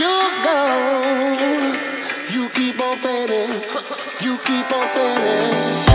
you go, you keep on fading, you keep on fading.